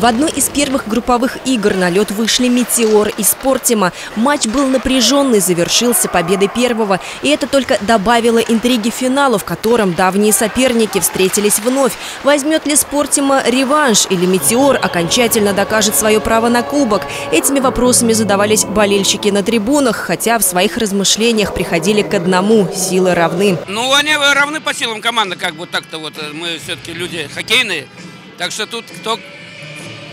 В одной из первых групповых игр на лед вышли «Метеор» и «Спортима». Матч был напряженный, завершился победой первого. И это только добавило интриги финалу, в котором давние соперники встретились вновь. Возьмет ли «Спортима» реванш или «Метеор» окончательно докажет свое право на кубок? Этими вопросами задавались болельщики на трибунах, хотя в своих размышлениях приходили к одному – силы равны. Ну, они равны по силам команды, как бы так-то вот. э, Мы все-таки люди хоккейные. Так что тут кто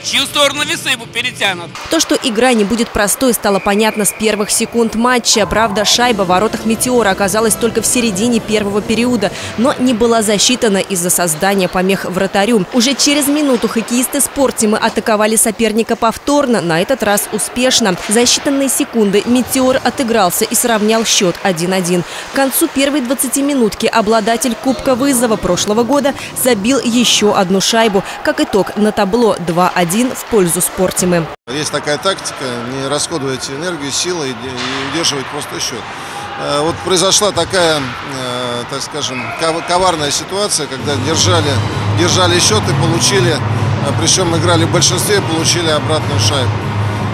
чью сторону весы перетянут. То, что игра не будет простой, стало понятно с первых секунд матча. Правда, шайба в воротах «Метеора» оказалась только в середине первого периода, но не была засчитана из-за создания помех вратарю. Уже через минуту хоккеисты «Спортимы» атаковали соперника повторно, на этот раз успешно. За считанные секунды «Метеор» отыгрался и сравнял счет 1-1. К концу первой 20-минутки обладатель Кубка вызова прошлого года забил еще одну шайбу. Как итог, на табло 2-1 в пользу «Спортимы». Есть такая тактика, не расходовать энергию, силы и, удерживать просто счет. Э, Вот произошла такая, э, так скажем, ков- коварная ситуация, когда держали, держали счет и получили, э, причем играли в большинстве, получили обратную шайбу.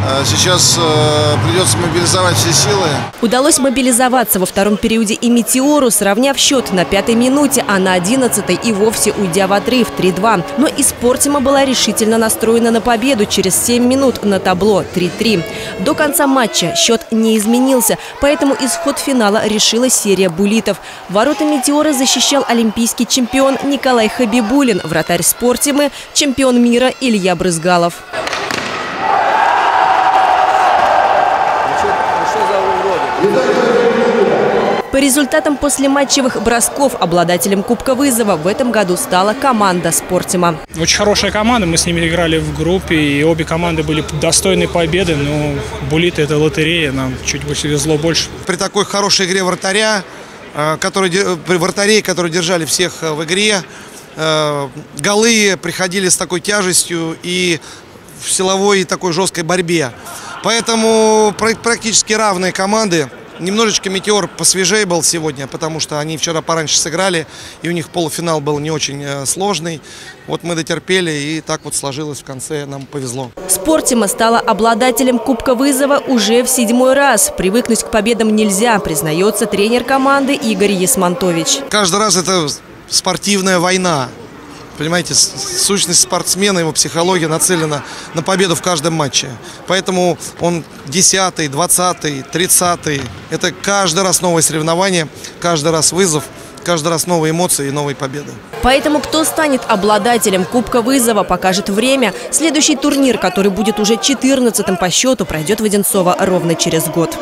Э, Сейчас э, придется мобилизовать все силы. Удалось мобилизоваться во втором периоде и «Метеору», сравняв счет на пятой минуте, а на одиннадцатой и вовсе уйдя в отрыв 3-2. Но и «Спортима» была решительно настроена на победу через 7 минут на табло 3-3. До конца матча счет не изменился, поэтому исход финала решила серия булитов. Ворота «Метеора» защищал олимпийский чемпион Николай Хабибулин, вратарь «Спортимы», чемпион мира Илья Брызгалов. По результатам послематчевых бросков обладателем Кубка вызова в этом году стала команда «Спортима». Очень хорошая команда, мы с ними играли в группе, и обе команды были достойны победы, но Булиты – это лотерея, нам чуть повезло больше. При такой хорошей игре вратаря, э, который, при вратарей, которые держали всех э, в игре, э, голы приходили с такой тяжестью и в силовой и такой жесткой борьбе. Поэтому пра- практически равные команды. Немножечко «Метеор» посвежее был сегодня, потому что они вчера пораньше сыграли, и у них полуфинал был не очень э, сложный. Вот мы дотерпели, и так вот сложилось в конце, нам повезло. «Спортима» стала обладателем Кубка вызова уже в седьмой раз. Привыкнуть к победам нельзя, признается тренер команды Игорь Ясмантович. каждый раз это спортивная война. Понимаете, сущность спортсмена, его психология нацелена на победу в каждом матче. Поэтому он 10, 20, 30. Это каждый раз новое соревнование, каждый раз вызов, каждый раз новые эмоции и новые победы. Поэтому кто станет обладателем Кубка вызова, покажет время. Следующий турнир, который будет уже 14 по счету, пройдет в Одинцово ровно через год.